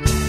vì